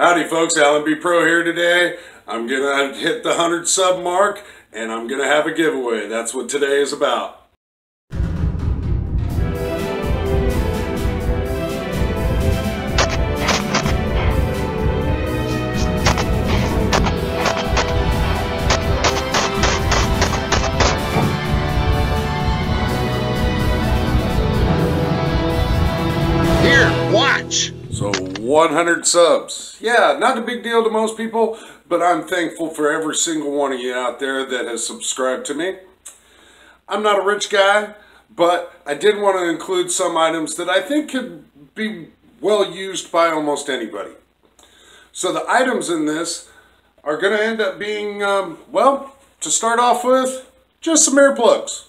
Howdy folks, Allen BePro here today. I'm gonna hit the 100 sub mark and I'm gonna have a giveaway. That's what today is about. 100 subs. Yeah, not a big deal to most people, but I'm thankful for every single one of you out there that has subscribed to me. I'm not a rich guy, but I did want to include some items that I think could be well used by almost anybody. So the items in this are going to end up being, um, well, to start off with, just some earplugs.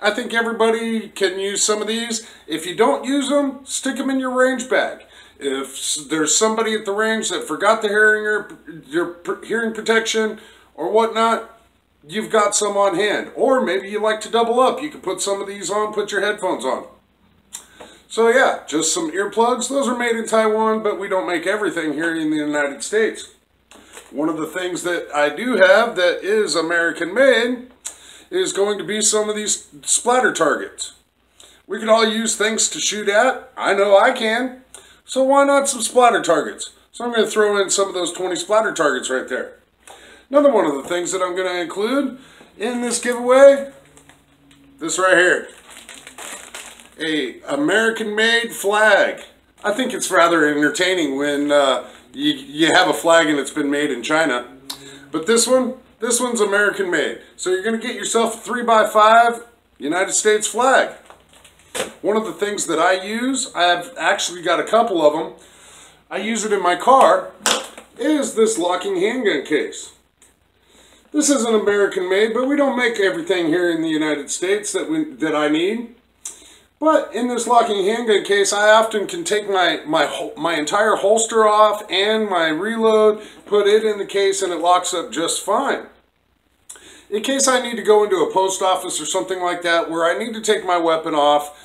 I think everybody can use some of these. If you don't use them, stick them in your range bag. If there's somebody at the range that forgot the hearing or your hearing protection or whatnot, you've got some on hand. Or maybe you like to double up. You can put some of these on, put your headphones on. So yeah, just some earplugs. Those are made in Taiwan, but we don't make everything here in the United States. One of the things that I do have that is American made is going to be some of these splatter targets. We can all use things to shoot at. I know I can. So why not some splatter targets? So I'm going to throw in some of those 20 splatter targets right there. Another one of the things that I'm going to include in this giveaway, this right here. A American made flag. I think it's rather entertaining when uh, you, you have a flag and it's been made in China. But this one, this one's American made. So you're going to get yourself a 3x5 United States flag. One of the things that I use, I have actually got a couple of them, I use it in my car, is this locking handgun case. This is an American made, but we don't make everything here in the United States that we, that I need. But in this locking handgun case, I often can take my, my, my entire holster off and my reload, put it in the case, and it locks up just fine. In case I need to go into a post office or something like that where I need to take my weapon off,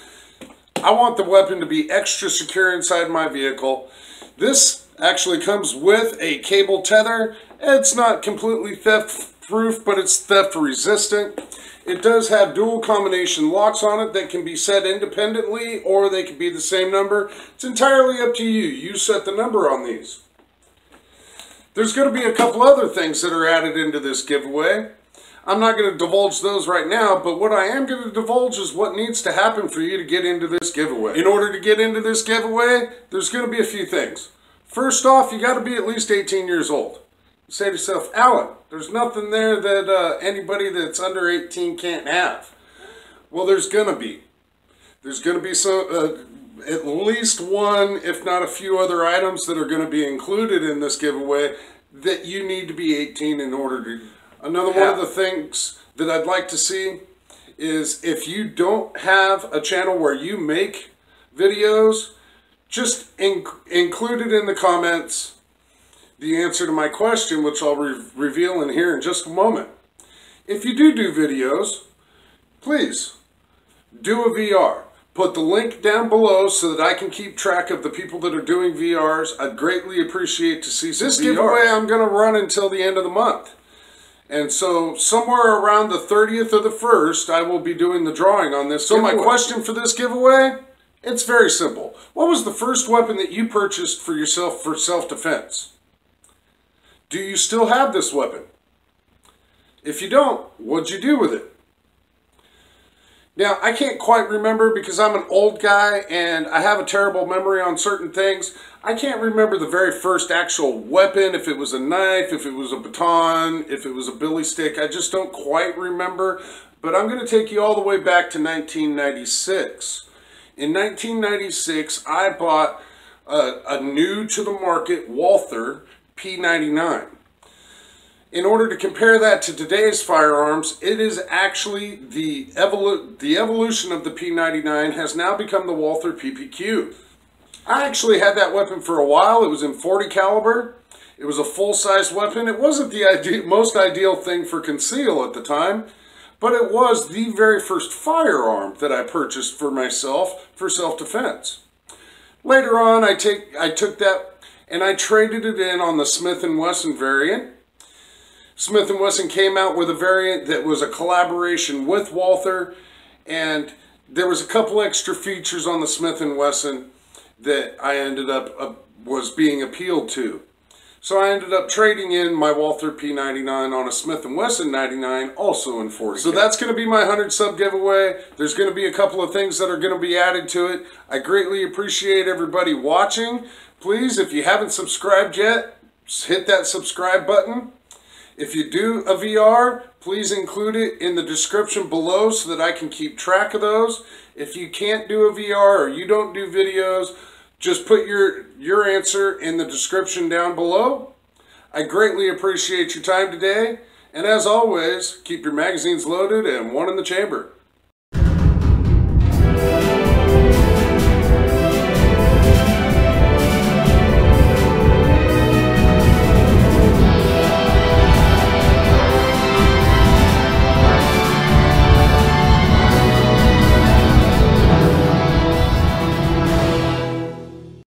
I want the weapon to be extra secure inside my vehicle. This actually comes with a cable tether. It's not completely theft proof, but it's theft resistant. It does have dual combination locks on it that can be set independently or they can be the same number. It's entirely up to you. You set the number on these. There's going to be a couple other things that are added into this giveaway. I'm not going to divulge those right now, but what I am going to divulge is what needs to happen for you to get into this giveaway. In order to get into this giveaway, there's going to be a few things. First off, you got to be at least 18 years old. You say to yourself, Allen, there's nothing there that uh, anybody that's under 18 can't have. Well, there's going to be. There's going to be some, uh, at least one, if not a few other items that are going to be included in this giveaway that you need to be 18 in order to. Another one of the things that I'd like to see is if you don't have a channel where you make videos, just in, include it in the comments the answer to my question, which I'll re- reveal in here in just a moment. If you do do videos, please do a VR. Put the link down below so that I can keep track of the people that are doing VRs. I'd greatly appreciate to see some This giveaway I'm going to run until the end of the month. And so somewhere around the 30th or the 1st, I will be doing the drawing on this. So my question for this giveaway, it's very simple. What was the first weapon that you purchased for yourself for self-defense? Do you still have this weapon? If you don't, what'd you do with it? Now, I can't quite remember because I'm an old guy and I have a terrible memory on certain things. I can't remember the very first actual weapon, if it was a knife, if it was a baton, if it was a billy stick. I just don't quite remember. But I'm going to take you all the way back to 1996. In 1996, I bought a, a new to the market Walther P99. In order to compare that to today's firearms, it is actually the, evolu- the evolution of the P99 has now become the Walther PPQ. I actually had that weapon for a while. It was in 40 caliber. It was a full-size weapon. It wasn't the ide- most ideal thing for conceal at the time, but it was the very first firearm that I purchased for myself for self-defense. Later on, I take I took that and I traded it in on the Smith & Wesson variant. Smith & Wesson came out with a variant that was a collaboration with Walther and there was a couple extra features on the Smith & Wesson that I ended up uh, was being appealed to. So I ended up trading in my Walther P99 on a Smith & Wesson 99, also in 40. So that's going to be my 100 sub giveaway. There's going to be a couple of things that are going to be added to it. I greatly appreciate everybody watching. Please, if you haven't subscribed yet, hit that subscribe button. If you do a VR, please include it in the description below so that I can keep track of those. If you can't do a VR or you don't do videos, just put your, your answer in the description down below. I greatly appreciate your time today. And as always, keep your magazines loaded and one in the chamber.